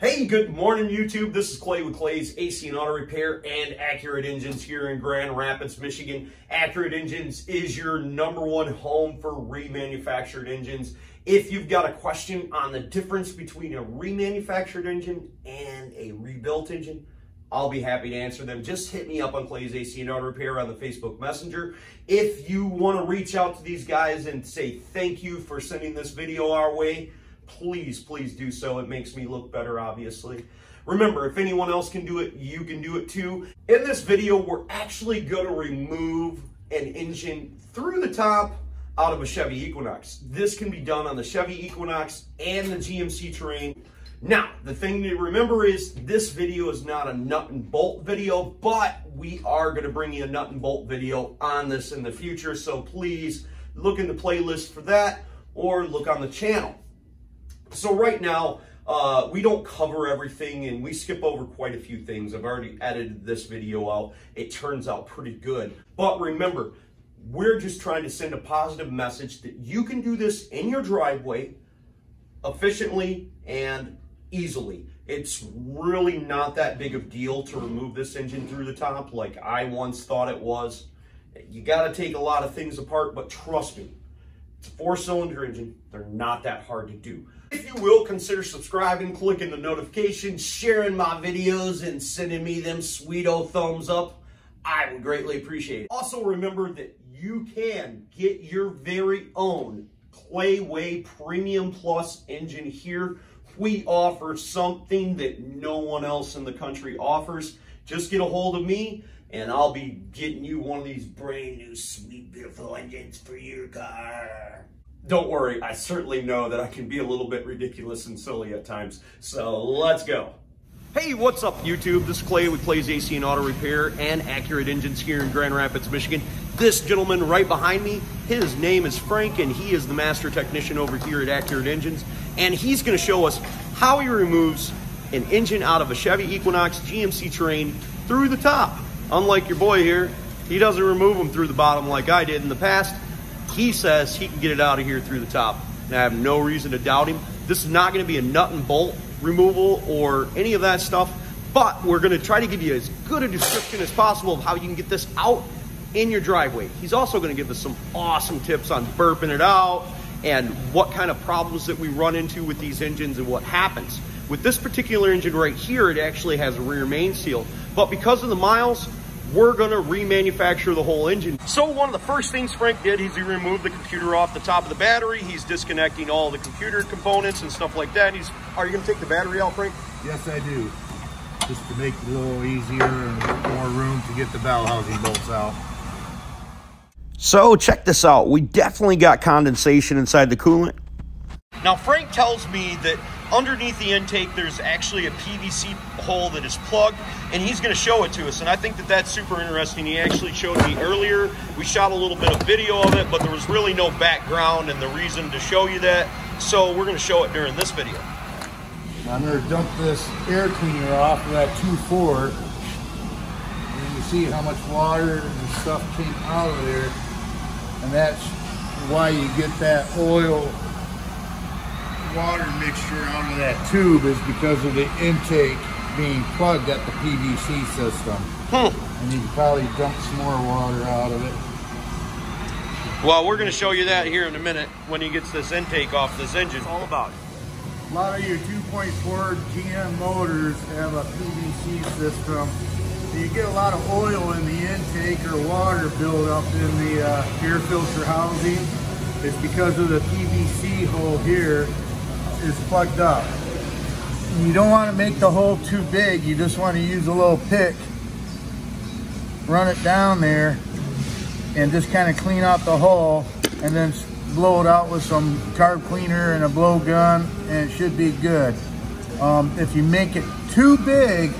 Hey, good morning, YouTube. This is Clay with Clay's AC and Auto Repair and Accurate Engines here in Grand Rapids, Michigan. Accurate Engines is your number one home for remanufactured engines. If you've got a question on the difference between a remanufactured engine and a rebuilt engine, I'll be happy to answer them. Just hit me up on Clay's AC and Auto Repair on the Facebook Messenger. If you want to reach out to these guys and say thank you for sending this video our way, please, please do so. It makes me look better, obviously. Remember, if anyone else can do it, you can do it too. In this video, we're actually going to remove an engine through the top out of a Chevy Equinox. This can be done on the Chevy Equinox and the GMC Terrain. Now, the thing to remember is this video is not a nut and bolt video, but we are going to bring you a nut and bolt video on this in the future. So please look in the playlist for that or look on the channel. So right now, uh, we don't cover everything and we skip over quite a few things. I've already edited this video out. It turns out pretty good. But remember, we're just trying to send a positive message that you can do this in your driveway efficiently and easily. It's really not that big of a deal to remove this engine through the top like I once thought it was. You got to take a lot of things apart, but trust me, it's a four-cylinder engine. They're not that hard to do. If you will, consider subscribing, clicking the notifications, sharing my videos, and sending me them sweet old thumbs up. I would greatly appreciate it. Also remember that you can get your very own Clayway Premium Plus engine here. We offer something that no one else in the country offers. Just get a hold of me and I'll be getting you one of these brand new sweet beautiful engines for your car. Don't worry, I certainly know that I can be a little bit ridiculous and silly at times. So let's go. Hey, what's up YouTube? This is Clay with Clay's AC and Auto Repair and Accurate Engines here in Grand Rapids, Michigan. This gentleman right behind me, his name is Frank and he is the master technician over here at Accurate Engines. And he's gonna show us how he removes an engine out of a Chevy Equinox GMC Terrain through the top. Unlike your boy here, he doesn't remove them through the bottom like I did in the past. He says he can get it out of here through the top. And I have no reason to doubt him. This is not gonna be a nut and bolt removal or any of that stuff, but we're gonna try to give you as good a description as possible of how you can get this out in your driveway. He's also gonna give us some awesome tips on burping it out and what kind of problems that we run into with these engines and what happens. With this particular engine right here, it actually has a rear main seal, but because of the miles, we're gonna remanufacture the whole engine. So one of the first things Frank did is he removed the computer off the top of the battery. He's disconnecting all the computer components and stuff like that. He's, are you gonna take the battery out, Frank? Yes, I do. Just to make it a little easier and more room to get the valve housing bolts out. So check this out. We definitely got condensation inside the coolant. Now Frank tells me that underneath the intake there's actually a PVC hole that is plugged and he's going to show it to us and I think that that's super interesting. He actually showed me earlier. We shot a little bit of video of it but there was really no background and the reason to show you that so we're going to show it during this video. I'm going to dump this air cleaner off of that 2.4 and you see how much water and stuff came out of there and that's why you get that oil water mixture out of that tube is because of the intake being plugged at the PVC system. Hmm. And you can probably dump some more water out of it. Well, we're going to show you that here in a minute when he gets this intake off this engine. It's all about A lot of your 2.4 GM motors have a PVC system. You get a lot of oil in the intake or water buildup in the uh, air filter housing. It's because of the PVC hole here is plugged up. You don't want to make the hole too big. You just want to use a little pick, run it down there, and just kind of clean out the hole, and then blow it out with some carb cleaner and a blow gun, and it should be good. Um, if you make it too big,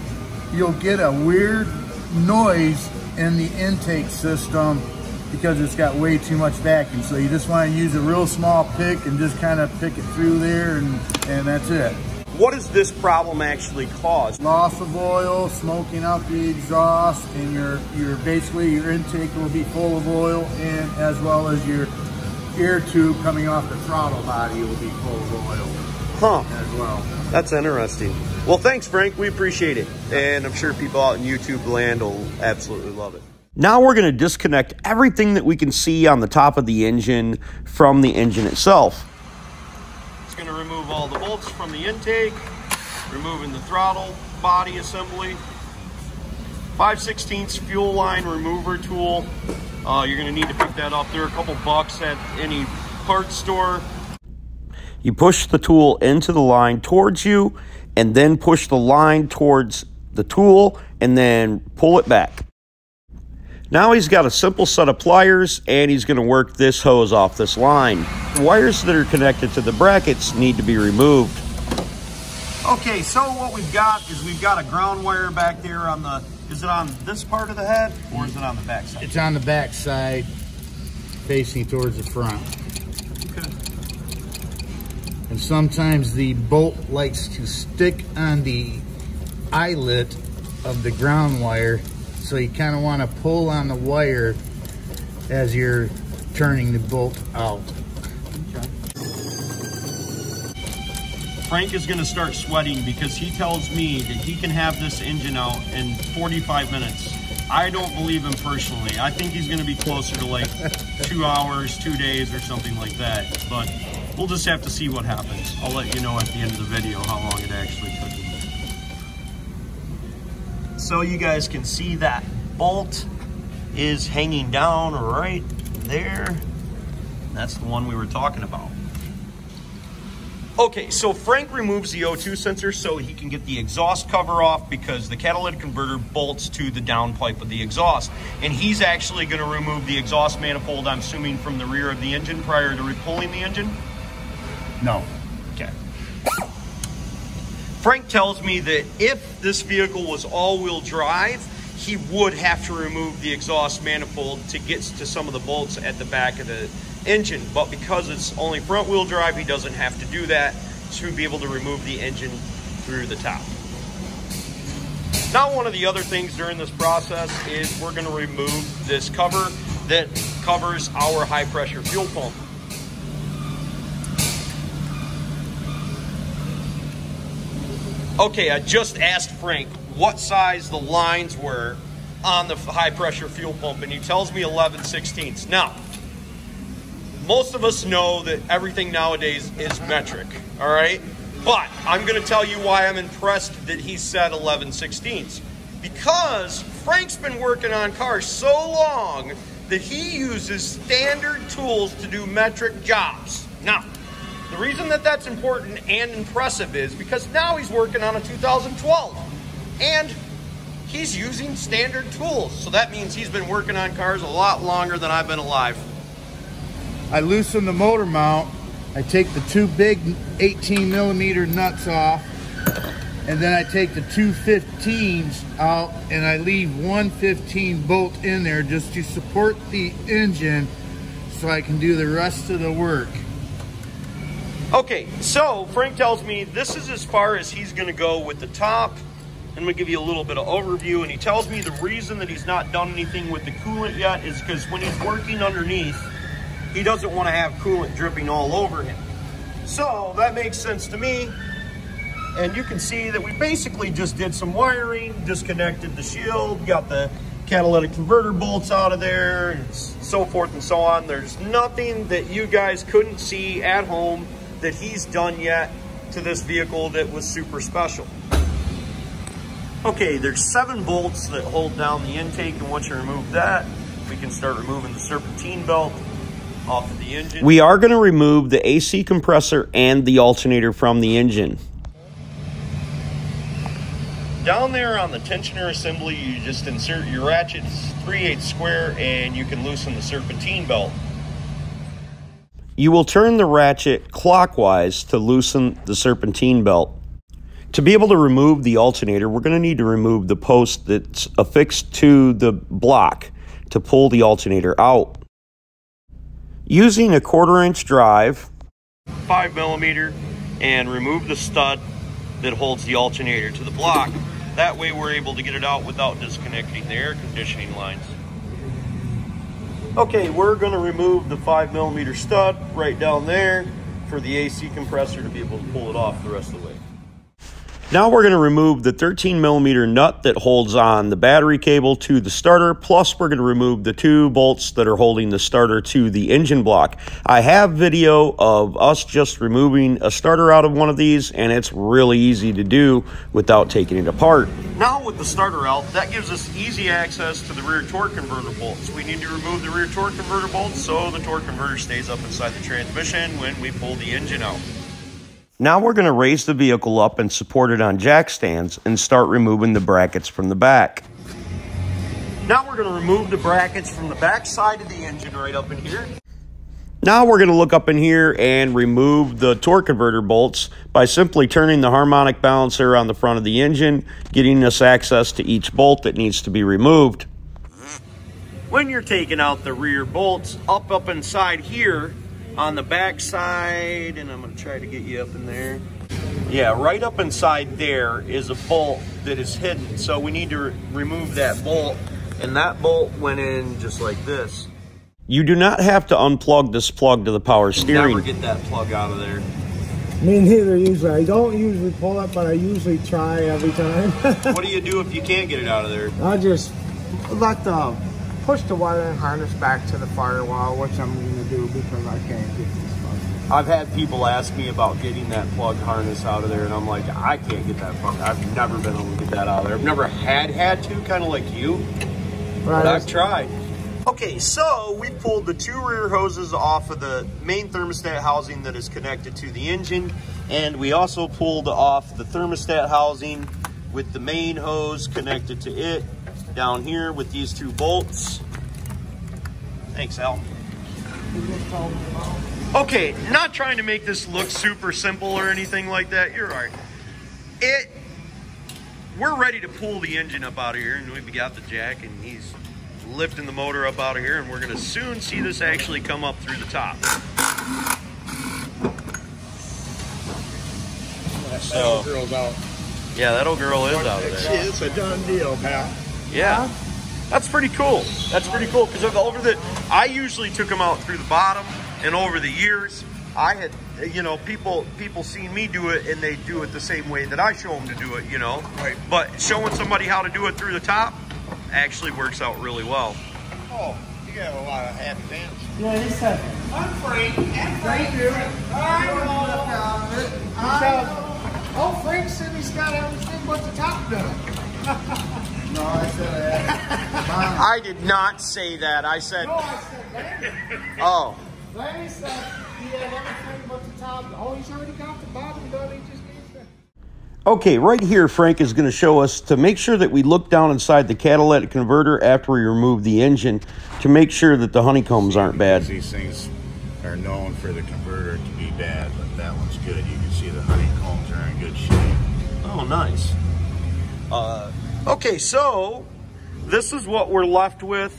you'll get a weird noise in the intake system because it's got way too much vacuum. So you just want to use a real small pick and just kind of pick it through there and, and that's it. What does this problem actually cause? Loss of oil, smoking out the exhaust, and your, your basically your intake will be full of oil and as well as your air tube coming off the throttle body will be full of oil. Huh. as well. That's interesting. Well, thanks, Frank. We appreciate it. And I'm sure people out in YouTube land will absolutely love it. Now we're going to disconnect everything that we can see on the top of the engine from the engine itself. It's going to remove all the bolts from the intake, removing the throttle body assembly, 5 16 fuel line remover tool. Uh, you're going to need to pick that up. There are a couple bucks at any parts store. You push the tool into the line towards you and then push the line towards the tool and then pull it back. Now he's got a simple set of pliers and he's going to work this hose off this line. The wires that are connected to the brackets need to be removed. Okay, so what we've got is we've got a ground wire back there on the, is it on this part of the head or is it on the back side? It's on the back side, facing towards the front. Okay. And sometimes the bolt likes to stick on the eyelet of the ground wire. So you kind of want to pull on the wire as you're turning the bolt out. Frank is going to start sweating because he tells me that he can have this engine out in 45 minutes. I don't believe him personally. I think he's going to be closer to like two hours, two days, or something like that. But we'll just have to see what happens. I'll let you know at the end of the video how long it actually took him. So you guys can see that bolt is hanging down right there. That's the one we were talking about. Okay, so Frank removes the O2 sensor so he can get the exhaust cover off because the catalytic converter bolts to the downpipe of the exhaust. And he's actually going to remove the exhaust manifold, I'm assuming, from the rear of the engine prior to repulling the engine. No. Frank tells me that if this vehicle was all-wheel drive, he would have to remove the exhaust manifold to get to some of the bolts at the back of the engine. But because it's only front-wheel drive, he doesn't have to do that to be able to remove the engine through the top. Now, one of the other things during this process is we're gonna remove this cover that covers our high-pressure fuel pump. Okay, I just asked Frank what size the lines were on the high pressure fuel pump, and he tells me 11 16ths. Now, most of us know that everything nowadays is metric, all right? But I'm going to tell you why I'm impressed that he said 11 16ths. Because Frank's been working on cars so long that he uses standard tools to do metric jobs. Now, the reason that that's important and impressive is because now he's working on a 2012 and he's using standard tools. So that means he's been working on cars a lot longer than I've been alive. I loosen the motor mount. I take the two big 18 millimeter nuts off. And then I take the two 15s out and I leave one 15 bolt in there just to support the engine so I can do the rest of the work. Okay, so Frank tells me this is as far as he's going to go with the top. I'm going to give you a little bit of overview, and he tells me the reason that he's not done anything with the coolant yet is because when he's working underneath, he doesn't want to have coolant dripping all over him. So that makes sense to me. And you can see that we basically just did some wiring, disconnected the shield, got the catalytic converter bolts out of there, and so forth and so on. There's nothing that you guys couldn't see at home that he's done yet to this vehicle that was super special. Okay, there's seven bolts that hold down the intake, and once you remove that, we can start removing the serpentine belt off of the engine. We are going to remove the AC compressor and the alternator from the engine. Down there on the tensioner assembly, you just insert your ratchets 3 8 square and you can loosen the serpentine belt. You will turn the ratchet clockwise to loosen the serpentine belt. To be able to remove the alternator, we're going to need to remove the post that's affixed to the block to pull the alternator out. Using a quarter inch drive, 5 millimeter, and remove the stud that holds the alternator to the block. That way we're able to get it out without disconnecting the air conditioning lines. Okay, we're going to remove the 5 millimeter stud right down there for the AC compressor to be able to pull it off the rest of the way. Now we're going to remove the 13 millimeter nut that holds on the battery cable to the starter, plus we're going to remove the two bolts that are holding the starter to the engine block. I have video of us just removing a starter out of one of these, and it's really easy to do without taking it apart. Now with the starter out, that gives us easy access to the rear torque converter bolts. We need to remove the rear torque converter bolts so the torque converter stays up inside the transmission when we pull the engine out. Now we're going to raise the vehicle up and support it on jack stands and start removing the brackets from the back. Now we're going to remove the brackets from the back side of the engine right up in here. Now we're going to look up in here and remove the torque converter bolts by simply turning the harmonic balancer on the front of the engine, getting us access to each bolt that needs to be removed. When you're taking out the rear bolts, up up inside here, on the back side, and I'm gonna try to get you up in there. Yeah, right up inside there is a bolt that is hidden. So we need to re remove that bolt, and that bolt went in just like this. You do not have to unplug this plug to the power steering. Never get that plug out of there. Me neither usually. I don't usually pull it, but I usually try every time. what do you do if you can't get it out of there? I just let the push the wiring harness back to the firewall, which I'm going to do because I can't get this plug. I've had people ask me about getting that plug harness out of there, and I'm like, I can't get that plug. I've never been able to get that out of there. I've never had had to, kind of like you, right. but I've tried. Okay, so we pulled the two rear hoses off of the main thermostat housing that is connected to the engine, and we also pulled off the thermostat housing with the main hose connected to it down here with these two bolts. Thanks, Al. Okay, not trying to make this look super simple or anything like that. You're right. It, we're ready to pull the engine up out of here, and we've got the jack, and he's lifting the motor up out of here, and we're gonna soon see this actually come up through the top. So, girl's out. Yeah, that old girl is out of there. It's a done deal, pal. Yeah. That's pretty cool. That's pretty cool because over the, I usually took them out through the bottom, and over the years, I had, you know, people people seen me do it, and they do it the same way that I show them to do it, you know. Right. But showing somebody how to do it through the top actually works out really well. Oh, you got a lot of happy fans. Yeah, he said. I'm Frank. I'm Frank. you. I Oh, Frank said he's got everything but the top done. No, I said I I did not say that. I said. No, I said Larry. Oh. Larry said he had everything but the top. Oh, he's already got the bottom done. He just needs to. Okay, right here, Frank is going to show us to make sure that we look down inside the catalytic converter after we remove the engine to make sure that the honeycombs aren't bad. These things are known for the converter to be bad, but that one's good. You can see the honeycombs are in good shape. Oh, nice. Uh, Okay, so this is what we're left with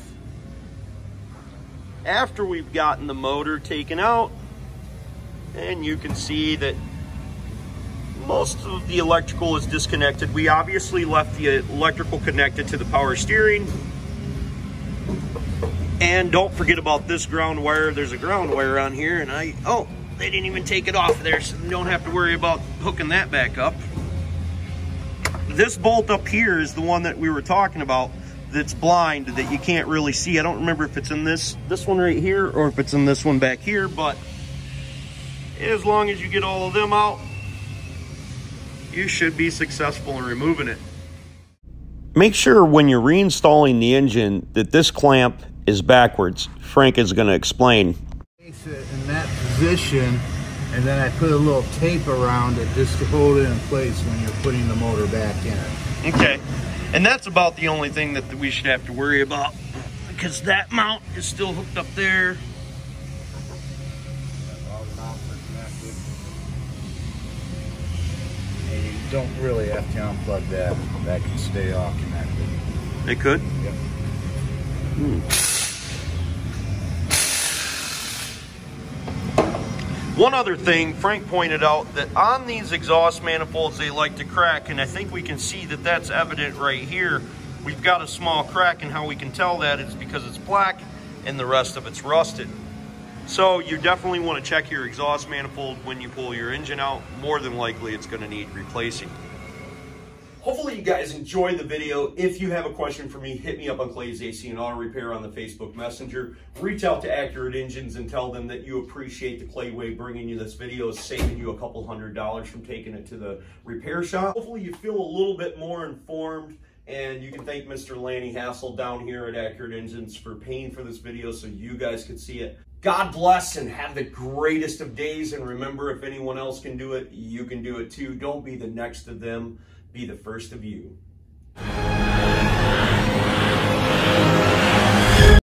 after we've gotten the motor taken out. And you can see that most of the electrical is disconnected. We obviously left the electrical connected to the power steering. And don't forget about this ground wire. There's a ground wire on here and I, oh, they didn't even take it off there, so you don't have to worry about hooking that back up this bolt up here is the one that we were talking about that's blind that you can't really see. I don't remember if it's in this this one right here or if it's in this one back here, but as long as you get all of them out, you should be successful in removing it. Make sure when you're reinstalling the engine that this clamp is backwards. Frank is going to explain. Place it in that position and then I put a little tape around it just to hold it in place when you're putting the motor back in. Okay, and that's about the only thing that we should have to worry about because that mount is still hooked up there. And you don't really have to unplug that. That can stay off connected. It could? Yep. Hmm. One other thing, Frank pointed out that on these exhaust manifolds, they like to crack, and I think we can see that that's evident right here. We've got a small crack, and how we can tell that is because it's black and the rest of it's rusted. So you definitely want to check your exhaust manifold when you pull your engine out. More than likely it's going to need replacing. Hopefully you guys enjoyed the video. If you have a question for me, hit me up on Clay's AC and Auto Repair on the Facebook Messenger. Reach out to Accurate Engines and tell them that you appreciate the Clay Way bringing you this video, saving you a couple hundred dollars from taking it to the repair shop. Hopefully you feel a little bit more informed and you can thank Mr. Lanny Hassel down here at Accurate Engines for paying for this video so you guys could see it. God bless and have the greatest of days. And remember, if anyone else can do it, you can do it too. Don't be the next of them be the first of you.